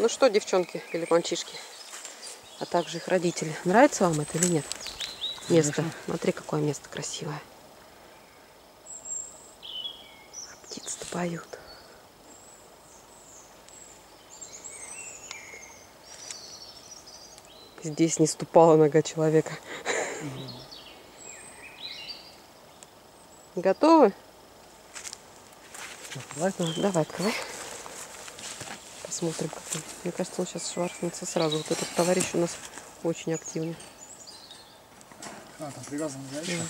Ну что, девчонки или мальчишки, а также их родители, нравится вам это или нет? Место. Конечно. Смотри, какое место красивое. А птицы-то поют. Здесь не ступала нога человека. Готовы? Давай. Ну, давай, открывай. Посмотрим, как он. Мне кажется, он сейчас шваркнется сразу. Вот этот товарищ у нас очень активный. А, там привязан за еще.